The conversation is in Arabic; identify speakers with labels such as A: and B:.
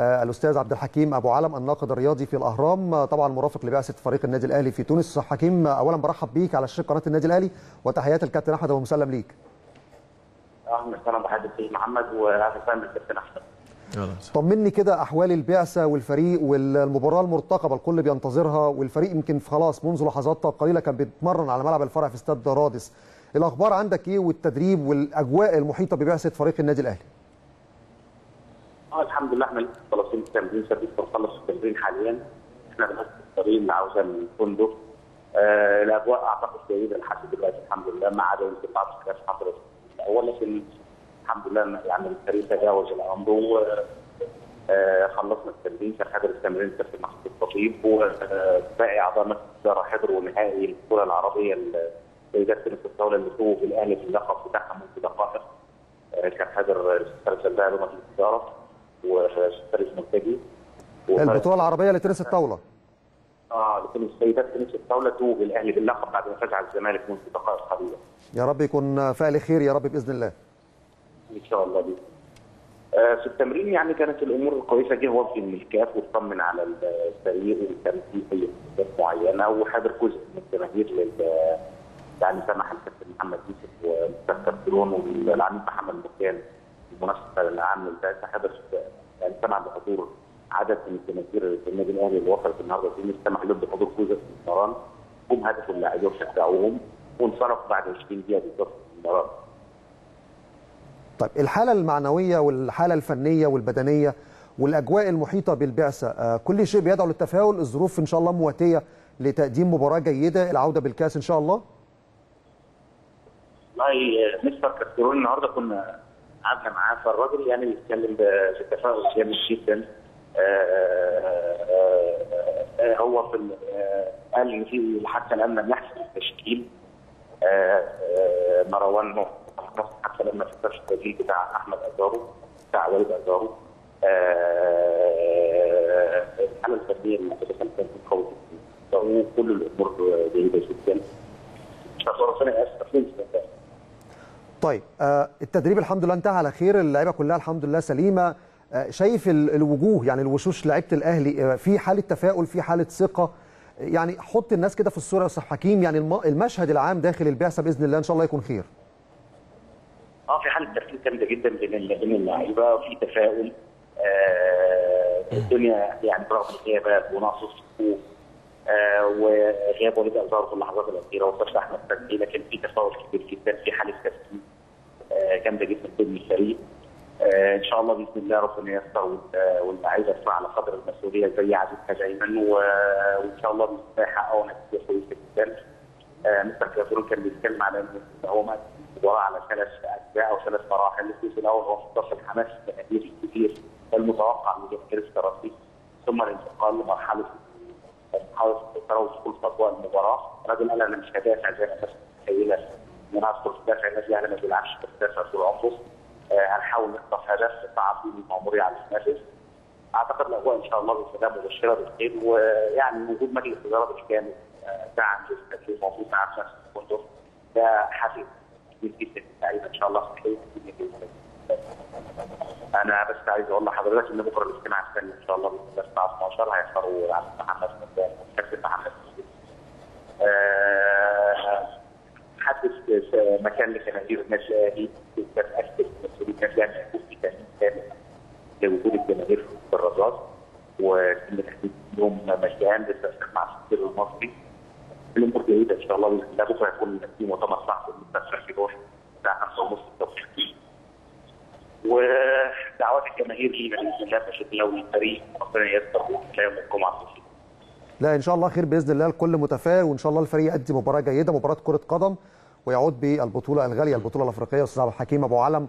A: الأستاذ عبد الحكيم أبو علم الناقد الرياضي في الأهرام طبعا مرافق لبعثة فريق النادي الأهلي في تونس. حكيم اولا برحب بيك على شاشة قناة النادي الأهلي وتحيات الكابتن أحمد أبو مسلم ليك.
B: أهلا وسهلا بحضرتك محمد واهلا وسهلا بالكابتن أحمد.
A: طمني كده أحوال البعثة والفريق والمباراة المرتقبة الكل بينتظرها والفريق يمكن خلاص منذ لحظات قليلة كان بيتمرن على ملعب الفرع في استاد رادس. الأخبار عندك إيه والتدريب والأجواء المحيطة ببعثة فريق النادي الأهلي؟
B: آه الحمد لله إحنا لسه التمرين سبيل بنخلص التمرين حاليا. إحنا بنفس الطريق اللي عاوزه الفندق. آه الأجواء أعتقد جيدة لحد دلوقتي الحمد لله. ما عدا يمكن بعض الحاجات حصلت الأول لكن الحمد لله يعني الفريق تجاوز الأمر و آه خلصنا التمرين. كان حضر التمرين كابتن محمود الخطيب وباقي أعضاء مجلس الاداره حضروا نهائي البطوله العربية سيدات تنس الطاوله اللي فوق الأهلي في اللقب بتاعها منذ دقائق. آه كان حضر الاستاذ سلام مجلس الاداره والاستاذ مرتجي
A: البطولة العربية لتنس الطاولة.
B: آه لكن السيدات تنس الطاولة توج الاهلي باللقب بعد ما فاز على الزمالك منذ دقائق قليله
A: يا رب يكون فعل خير يا رب بإذن الله.
B: إن شاء الله بإذن آه في التمرين يعني كانت الأمور كويسة جه وفد من الكاف واطمن على الفريق وكان في أي اهداف معينة. وحضر جزء من الجماهير لل يعني سمح الكابتن محمد يوسف ومستر كرون والعميد محمد مرجان المنسق العام للبعثه حضر يعني سمح بحضور عدد من الجماهير النادي الأهلي اللي وصلت النهارده في سمح لهم بحضور من المران هم هدفوا اللاعبين وشجعوهم وانصرفوا بعد 20 دقيقة بالظبط من المران
A: طيب الحالة المعنوية والحالة الفنية والبدنية والأجواء المحيطة بالبعثة كل شيء بيدعو للتفاؤل. الظروف إن شاء الله مواتية لتقديم مباراة جيدة. العودة بالكأس إن شاء الله.
B: والله مستر كاسترون النهارده كنا قعدنا معاه فالراجل يعني بيتكلم بتفاؤل جامد جدا. هو في قال إن في حتى الآن لم يحسم التشكيل مروان حتى لما فكرش التسجيل بتاع أحمد أزارو بتاع وليد أزارو. الحاله الفنيه اللي كانت قوي وكل الأمور جيدة جدا. ربنا يأسف
A: طيب آه التدريب الحمد لله انتهى على خير اللعيبة كلها الحمد لله سليمة. آه شايف الوجوه يعني الوشوش لعيبة الأهلي آه في حالة تفاؤل في حالة ثقة؟ يعني حط الناس كده في الصورة يا أستاذ حكيم يعني المشهد العام داخل البعثة بإذن الله إن شاء الله يكون خير.
B: آه في حالة تركيز جامدة جدا بين بين اللعيبة وفي تفاؤل آه الدنيا يعني برغم الغيابات ونقص الصفوف وغياب وليد ازار في اللحظات الأخيرة وصلت احمد فتحي لكن في تفاؤل كبير جدا في حالة تركيز آه جامدة جدا ضمن الفريق. آه إن شاء الله بإذن الله ربنا ييسر واللعيبة تكون على قدر المسؤولية زي عزيزها دايما وإن شاء الله باذن الله يحققوا نتيجة كويسة جدا. مستر كافرون كان بيتكلم على إن هو مات المباراة على ثلاث أجزاء أو ثلاث مراحل الجزء الأول هو مقتص الحماس الجماهيري الكبير المتوقع من جماهير الترجي ثم الانتقال لمرحلة السيطرة والدخول في أضواء المباراة، الراجل قال أنا مش هدافع زي ما الناس متخيلة إن أنا أدخل في دافع النادي الأهلي ما بيلعبش بيدافع طول عمره. هنحاول نخطف هدف صعب المأمورية على المنافس. أعتقد الأجواء إن شاء الله الله مبشرة بالخير ويعني وجود مجلس الإدارة بالكامل دعم للتدريب موجود في نفس الفندق ده حافز كبير جدا للعيبة إن شاء الله صحيح أنا بس عايز أقول لحضرتك إن بكرة الاجتماع الثاني إن شاء الله الساعة 12 هيختاروا عبد محمد كابتن محمد حدث مكان لجماهير النادي الاهلي تتاكد مسؤولية النادي الاهلي يكون في تامين كامل لوجود الجماهير في الرصاص وتم تحديد يوم مجان للتنسيق مع السفير المصري. الأمور جيدة إن شاء الله. باذن الله بكره يكون في مؤتمر صحفي المستشفى في روح الساعة 5 ونص التوقيت ودعوات الجماهير لينا باذن الله بشكل لو الفريق ربنا ييسر يوم الجمعة
A: لا إن شاء الله خير بإذن الله. الكل متفائل. وإن شاء الله الفريق يقدم مباراة جيدة مباراة كرة قدم. ويعود بالبطولة الغالية البطولة الأفريقية أستاذ عبد الحكيم أبو علم.